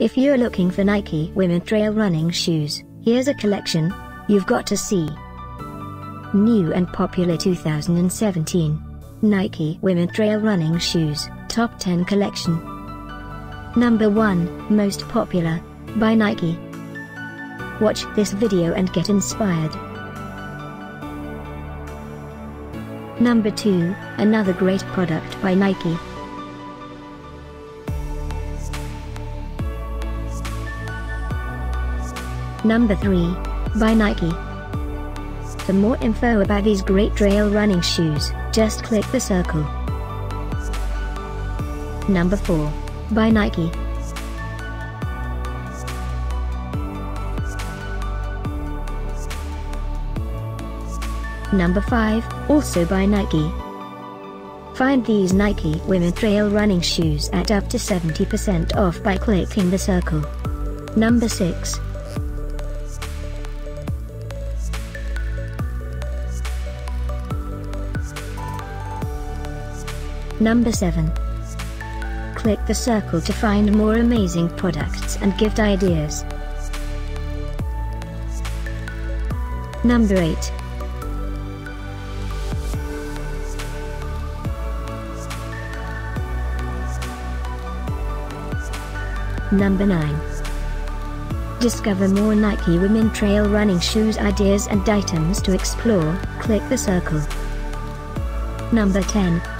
If you're looking for Nike women trail running shoes, here's a collection you've got to see. New and popular 2017 Nike women trail running shoes, top 10 collection. Number 1, most popular, by Nike. Watch this video and get inspired. Number 2, another great product by Nike. Number 3, by Nike. For more info about these great trail running shoes, just click the circle. Number 4, by Nike. Number 5, also by Nike. Find these Nike women trail running shoes at up to 70% off by clicking the circle. Number 6. Number 7. Click the circle to find more amazing products and gift ideas. Number 8. Number 9. Discover more Nike Women Trail Running Shoes ideas and items to explore, click the circle. Number 10.